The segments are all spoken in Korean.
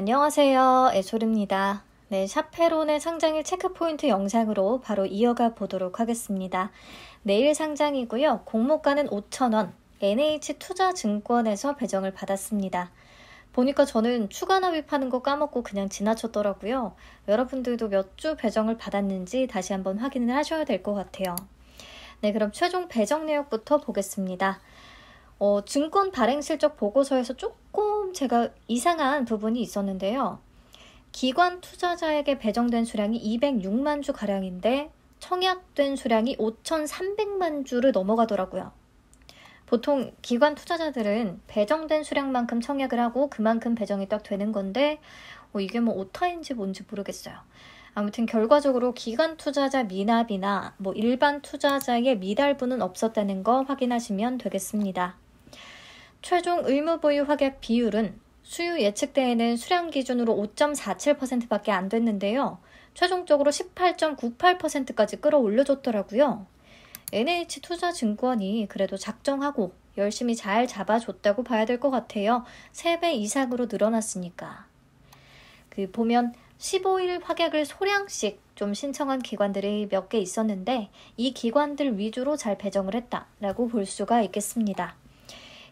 안녕하세요. 애솔입니다. 네, 샤페론의 상장일 체크포인트 영상으로 바로 이어가 보도록 하겠습니다. 내일 상장이고요. 공모가는 5,000원, NH투자증권에서 배정을 받았습니다. 보니까 저는 추가 납입하는 거 까먹고 그냥 지나쳤더라고요. 여러분들도 몇 주 배정을 받았는지 다시 한번 확인을 하셔야 될 것 같아요. 네, 그럼 최종 배정 내역부터 보겠습니다. 어, 증권 발행 실적 보고서에서 조금 제가 이상한 부분이 있었는데요. 기관 투자자에게 배정된 수량이 206만 주 가량인데 청약된 수량이 5,300만 주를 넘어가더라고요. 보통 기관 투자자들은 배정된 수량만큼 청약을 하고 그만큼 배정이 딱 되는 건데 어, 이게 뭐 오타인지 뭔지 모르겠어요. 아무튼 결과적으로 기관 투자자 미납이나 뭐 일반 투자자의 미달분은 없었다는 거 확인하시면 되겠습니다. 최종 의무 보유 확약 비율은 수유 예측대에는 수량 기준으로 5.47%밖에 안 됐는데요. 최종적으로 18.98%까지 끌어올려줬더라고요. NH투자증권이 그래도 작정하고 열심히 잘 잡아줬다고 봐야 될 것 같아요. 3배 이상으로 늘어났으니까. 그 보면 15일 확약을 소량씩 좀 신청한 기관들이 몇 개 있었는데 이 기관들 위주로 잘 배정을 했다라고 볼 수가 있겠습니다.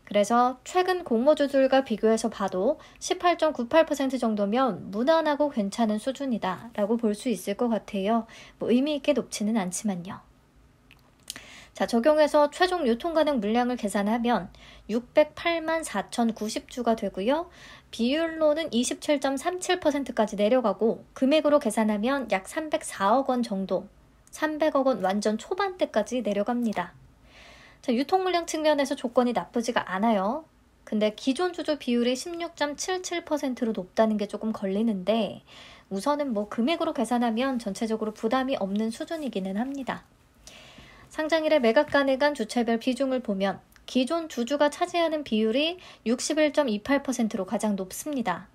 그래서 최근 공모주들과 비교해서 봐도 18.98% 정도면 무난하고 괜찮은 수준이다 라고 볼 수 있을 것 같아요. 뭐 의미 있게 높지는 않지만요. 자, 적용해서 최종 유통 가능 물량을 계산하면 608만 4,090주가 되고요. 비율로는 27.37%까지 내려가고 금액으로 계산하면 약 304억 원 정도, 300억 원 완전 초반대까지 내려갑니다. 자, 유통 물량 측면에서 조건이 나쁘지가 않아요. 근데 기존 주주 비율이 16.77%로 높다는 게 조금 걸리는데 우선은 뭐 금액으로 계산하면 전체적으로 부담이 없는 수준이기는 합니다. 상장일에 매각 가능한 주체별 비중을 보면 기존 주주가 차지하는 비율이 61.28%로 가장 높습니다.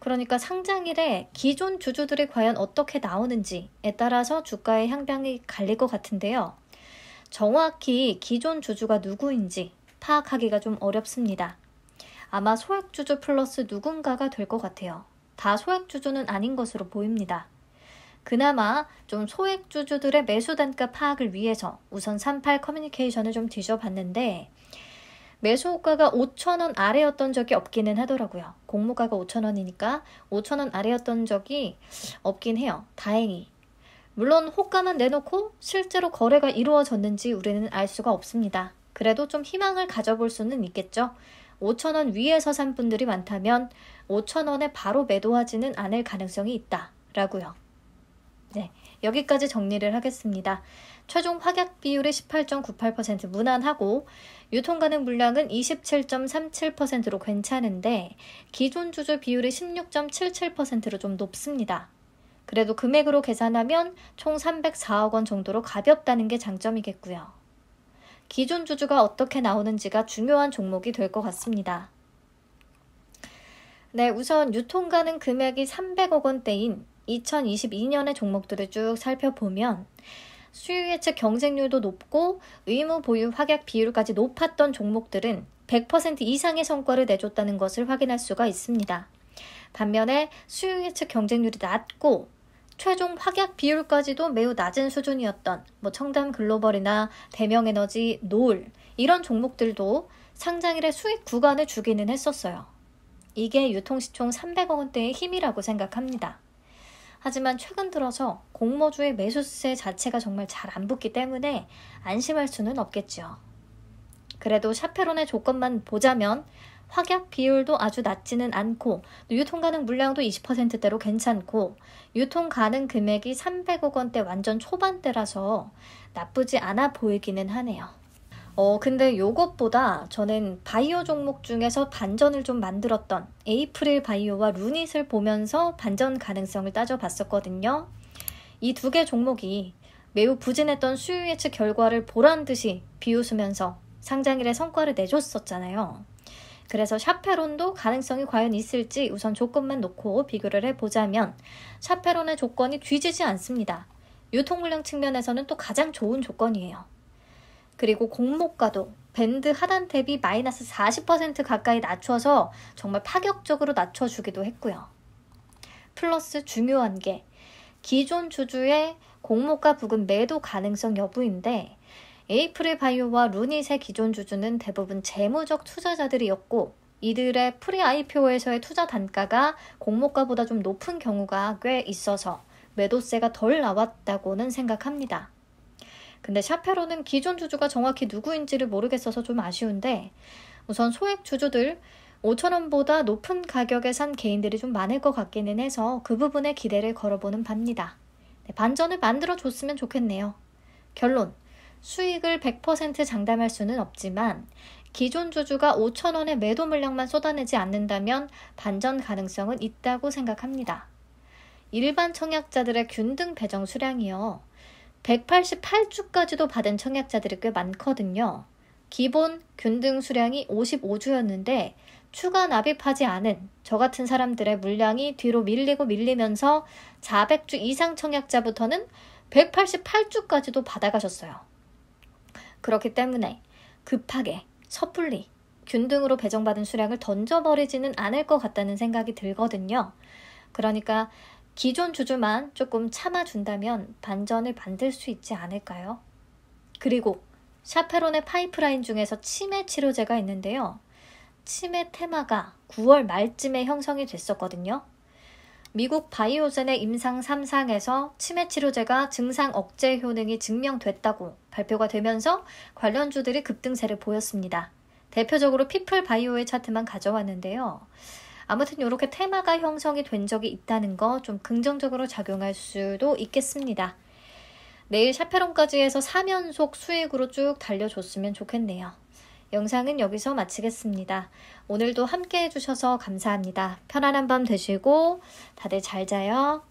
그러니까 상장일에 기존 주주들이 과연 어떻게 나오는지에 따라서 주가의 향방이 갈릴 것 같은데요. 정확히 기존 주주가 누구인지 파악하기가 좀 어렵습니다. 아마 소액주주 플러스 누군가가 될 것 같아요. 다 소액주주는 아닌 것으로 보입니다. 그나마 좀 소액주주들의 매수 단가 파악을 위해서 우선 38 커뮤니케이션을 좀 뒤져봤는데 매수가가 5천원 아래였던 적이 없기는 하더라고요. 공모가가 5천원이니까 5천원 아래였던 적이 없긴 해요. 다행히. 물론 호가만 내놓고 실제로 거래가 이루어졌는지 우리는 알 수가 없습니다. 그래도 좀 희망을 가져볼 수는 있겠죠. 5천원 위에서 산 분들이 많다면 5천원에 바로 매도하지는 않을 가능성이 있다. 라고요. 네, 여기까지 정리를 하겠습니다. 최종 확약 비율이 18.98% 무난하고 유통 가능 물량은 27.37%로 괜찮은데 기존 주주 비율이 16.77%로 좀 높습니다. 그래도 금액으로 계산하면 총 304억 원 정도로 가볍다는 게 장점이겠고요. 기존 주주가 어떻게 나오는지가 중요한 종목이 될 것 같습니다. 네, 우선 유통 가능 금액이 300억 원대인 2022년의 종목들을 쭉 살펴보면 수요 예측 경쟁률도 높고 의무 보유 확약 비율까지 높았던 종목들은 100% 이상의 성과를 내줬다는 것을 확인할 수가 있습니다. 반면에 수요 예측 경쟁률이 낮고 최종 확약 비율까지도 매우 낮은 수준이었던 뭐 청담 글로벌이나 대명에너지, 노을 이런 종목들도 상장일의 수익 구간을 주기는 했었어요. 이게 유통시총 300억 원대의 힘이라고 생각합니다. 하지만 최근 들어서 공모주의 매수세 자체가 정말 잘 안 붙기 때문에 안심할 수는 없겠죠. 그래도 샤페론의 조건만 보자면 확약 비율도 아주 낮지는 않고 유통 가능 물량도 20%대로 괜찮고 유통 가능 금액이 300억 원대 완전 초반대라서 나쁘지 않아 보이기는 하네요. 어, 근데 요것보다 저는 바이오 종목 중에서 반전을 좀 만들었던 에이프릴 바이오와 루닛을 보면서 반전 가능성을 따져봤었거든요. 이 두 개 종목이 매우 부진했던 수요 예측 결과를 보란 듯이 비웃으면서 상장일에 성과를 내줬었잖아요. 그래서 샤페론도 가능성이 과연 있을지 우선 조건만 놓고 비교를 해보자면 샤페론의 조건이 뒤지지 않습니다. 유통 물량 측면에서는 또 가장 좋은 조건이에요. 그리고 공모가도 밴드 하단 대비 마이너스 40% 가까이 낮춰서 정말 파격적으로 낮춰주기도 했고요. 플러스 중요한 게 기존 주주의 공모가 부근 매도 가능성 여부인데 에이프릴바이오와 루닛의 기존 주주는 대부분 재무적 투자자들이었고 이들의 pre IPO에서의 투자 단가가 공모가보다 좀 높은 경우가 꽤 있어서 매도세가 덜 나왔다고는 생각합니다. 근데 샤페론은 기존 주주가 정확히 누구인지를 모르겠어서 좀 아쉬운데 우선 소액 주주들 5천원보다 높은 가격에 산 개인들이 좀 많을 것 같기는 해서 그 부분에 기대를 걸어보는 바입니다. 네, 반전을 만들어 줬으면 좋겠네요. 결론. 수익을 100% 장담할 수는 없지만 기존 주주가 5천원의 매도 물량만 쏟아내지 않는다면 반전 가능성은 있다고 생각합니다. 일반 청약자들의 균등 배정 수량이요. 188주까지도 받은 청약자들이 꽤 많거든요. 기본 균등 수량이 55주였는데 추가 납입하지 않은 저 같은 사람들의 물량이 뒤로 밀리고 밀리면서 400주 이상 청약자부터는 188주까지도 받아가셨어요. 그렇기 때문에 급하게 섣불리 균등으로 배정받은 수량을 던져버리지는 않을 것 같다는 생각이 들거든요. 그러니까 기존 주주만 조금 참아준다면 반전을 만들 수 있지 않을까요? 그리고 샤페론의 파이프라인 중에서 치매 치료제가 있는데요. 치매 테마가 9월 말쯤에 형성이 됐었거든요. 미국 바이오젠의 임상 3상에서 치매 치료제가 증상 억제 효능이 증명됐다고 발표가 되면서 관련주들이 급등세를 보였습니다. 대표적으로 피플 바이오의 차트만 가져왔는데요. 아무튼 이렇게 테마가 형성이 된 적이 있다는 거 좀 긍정적으로 작용할 수도 있겠습니다. 내일 샤페론까지 해서 3연속 수익으로 쭉 달려줬으면 좋겠네요. 영상은 여기서 마치겠습니다. 오늘도 함께 해주셔서 감사합니다. 편안한 밤 되시고 다들 잘 자요.